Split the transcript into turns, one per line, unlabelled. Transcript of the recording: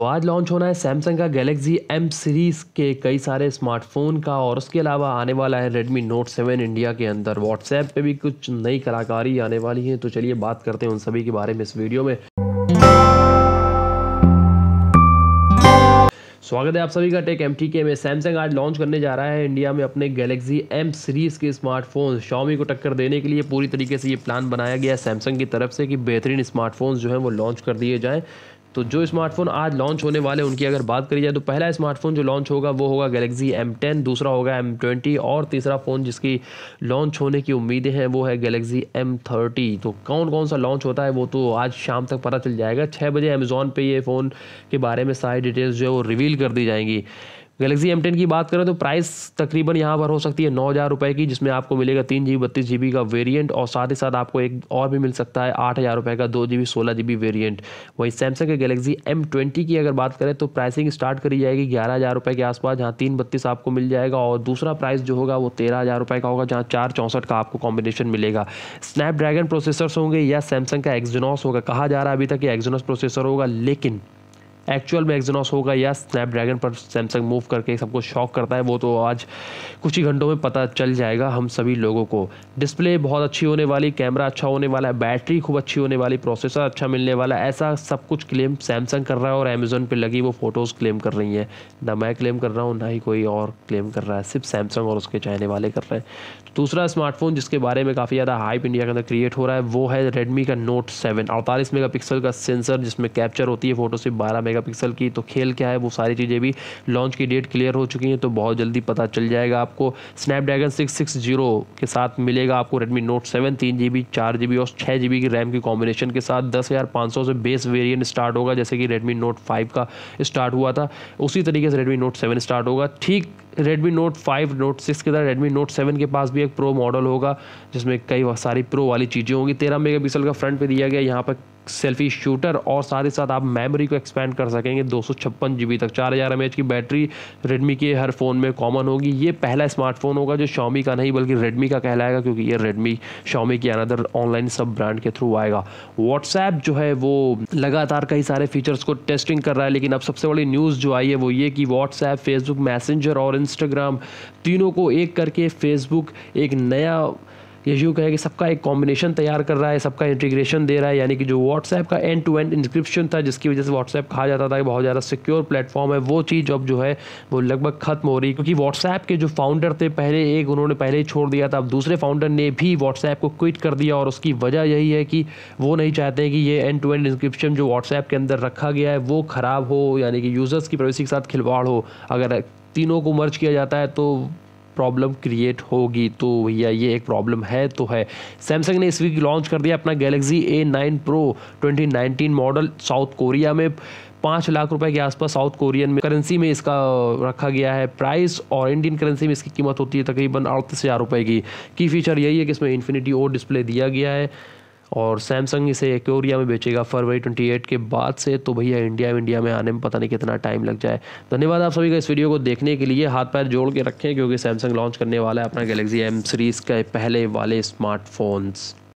तो आज लॉन्च होना है सैमसंग का गैलेक्सी एम सीरीज़ के कई सारे स्मार्टफ़ोन का और उसके अलावा आने वाला है रेडमी नोट सेवन इंडिया के अंदर। व्हाट्सएप पे भी कुछ नई कलाकारी आने वाली है तो चलिए बात करते हैं उन सभी के बारे में इस वीडियो में। स्वागत है आप सभी का टेक एम में। सैमसंग आज लॉन्च करने जा रहा है इंडिया में अपने गैलेक्सी एम सीरीज़ के स्मार्टफ़ोन शॉमी को टक्कर देने के लिए पूरी तरीके से ये प्लान बनाया गया है सैमसंग की तरफ़ से कि बेहतरीन स्मार्टफोन्स जो हैं वो लॉन्च कर दिए जाएँ। तो जो स्मार्टफ़ोन आज लॉन्च होने वाले, उनकी अगर बात करी जाए तो पहला स्मार्टफ़ोन जो लॉन्च होगा, वो होगा गैलेक्सी M10 दूसरा होगा M20 और तीसरा फ़ोन जिसकी लॉन्च होने की उम्मीदें हैं, वो है गैलेक्सी M30 तो कौन कौन सा लॉन्च होता है, वो तो आज शाम तक पता चल जाएगा। छः बजे अमेज़ोन पे ये फ़ोन के बारे में सारी डिटेल्स जो है, वो रिवील कर दी जाएँगी। गैलेक्सी एम टेन की बात करें तो प्राइस तकरीबन यहाँ पर हो सकती है नौ हज़ार रुपये की, जिसमें आपको मिलेगा तीन जी बी बत्तीस जी बी का वेरिएंट और साथ ही साथ आपको एक और भी मिल सकता है आठ हज़ार रुपये का दो जी बी सोलह जी बी वेरियंट वहीं सैमसंग के गैलेक्सी एम ट्वेंटी की अगर बात करें तो प्राइसिंग स्टार्ट करी जाएगी ग्यारह हज़ार रुपये के आसपास, जहाँ तीन बत्तीस आपको मिल जाएगा और दूसरा प्राइस जो होगा वो तेरह हज़ार रुपये का होगा, जहाँ चार चौंसठ का आपको कॉम्बिनेशन मिलेगा। स्नैपड्रैगन प्रोसेसर्स होंगे या सैमसंग का एक्जनॉस होगा। कहा जा रहा है अभी तक कि एक्जनॉस प्रोसेसर होगा, लेकिन एक्चुअल में एक्जनॉस होगा या स्नैपड्रैगन पर सैमसंग मूव करके सबको शॉक करता है, वो तो आज कुछ ही घंटों में पता चल जाएगा हम सभी लोगों को। डिस्प्ले बहुत अच्छी होने वाली कैमरा अच्छा होने वाला है बैटरी खूब अच्छी होने वाली प्रोसेसर अच्छा मिलने वाला है, ऐसा सब कुछ क्लेम सैमसंग कर रहा है और अमेजोन पर लगी वो फ़ोटोज़ क्लेम कर रही हैं। ना मैं क्लेम कर रहा हूँ, ना ही कोई और क्लेम कर रहा है, सिर्फ़ सैमसंग और उसके चाहने वाले कर रहे हैं। दूसरा स्मार्टफ़ोन जिसके बारे में काफ़ी ज़्यादा हाइप इंडिया के अंदर क्रिएट हो रहा है, वो है रेडमी का नोट सेवन अड़तालीस मेगा का सेंसर जिसमें कैप्चर होती है फ़ोटो सिर्फ़ बारह मेगा की तो खेल क्या है, वो सारी चीज़ें भी लॉन्च की डेट क्लियर हो चुकी हैं तो बहुत जल्दी पता चल जाएगा आपको। स्नैपड्रैगन सिक्स सिक्स ज़ीरो के साथ मिलेगा आपको रेडमी नोट सेवन तीन जी बी चार जी बी और छः जी बी की रैम की कॉम्बिनेशन के साथ। दस हज़ार पाँच सौ से बेस वेरियंट स्टार्ट होगा, जैसे कि रेडमी नोट फाइव का स्टार्ट हुआ था। उसी तरीके से रेडमी नोट सेवन स्टार्ट होगा। ठीक Redmi note five note six की तरह रेडमी नोट सेवन के पास भी एक प्रो मॉडल होगा, जिसमें कई सारी प्रो वाली चीज़ें होंगी। तेरह मेगा पिक्सल का फ्रंट पे दिया गया, यहाँ पर सेल्फी शूटर और साथ ही साथ आप मेमोरी को एक्सपेंड कर सकेंगे दो सौ तक। चार हज़ार एमएच की बैटरी रेडमी के हर फ़ोन में कॉमन होगी। ये पहला स्मार्टफ़ोन होगा जो शॉमी का नहीं, बल्कि रेडमी का कहलाएगा, क्योंकि ये रेडमी शॉमी की अनदर ऑनलाइन सब ब्रांड के थ्रू आएगा। व्हाट्सएप जो है, वो लगातार कई सारे फीचर्स को टेस्टिंग कर रहा है, लेकिन अब सबसे बड़ी न्यूज़ जो आई है, वो ये कि व्हाट्सएप फेसबुक मैसेंजर और इंस्टाग्राम तीनों को एक करके फेसबुक एक नया ये यूँ कहे कि सबका एक कॉम्बिनेशन तैयार कर रहा है, सबका इंटीग्रेशन दे रहा है, यानी कि जो व्हाट्सएप का एंड टू एंड इंस्क्रिप्शन था, जिसकी वजह से व्हाट्सएप कहा जाता था कि बहुत ज़्यादा सिक्योर प्लेटफॉर्म है, वो चीज़ अब जो है, वो लगभग खत्म हो रही क्योंकि व्हाट्सएप के जो फाउंडर थे, पहले एक उन्होंने पहले ही छोड़ दिया था, अब दूसरे फाउंडर ने भी व्हाट्सएप को क्विट कर दिया और उसकी वजह यही है कि वो नहीं चाहते कि ये एंड टू एंड इंस्क्रिप्शन जो व्हाट्सएप के अंदर रखा गया है, वो ख़राब हो, यानी कि यूज़र्स की प्राइवेसी के साथ खिलवाड़ हो। अगर तीनों को मर्ज किया जाता है तो प्रॉब्लम क्रिएट होगी तो भैया ये एक प्रॉब्लम है तो है। सैमसंग ने इस वीक लॉन्च कर दिया अपना Galaxy A nine pro twenty model South Korea में। पाँच लाख रुपए के आसपास साउथ कोरियन में करेंसी में इसका रखा गया है प्राइस और इंडियन करेंसी में इसकी कीमत होती है तकरीबन अड़तीस हज़ार रुपये की। की फीचर यही है कि इसमें इन्फिनिटी ओ डिस्प्ले दिया गया है। और सैमसंग इसे कोरिया में बेचेगा, फरवरी 28 के बाद से। तो भैया, इंडिया इंडिया में आने में पता नहीं कितना टाइम लग जाए। धन्यवाद आप सभी का इस वीडियो को देखने के लिए। हाथ पैर जोड़ के रखें, क्योंकि सैमसंग लॉन्च करने वाला है अपना गैलेक्सी एम सीरीज़ के पहले वाले स्मार्टफोन्स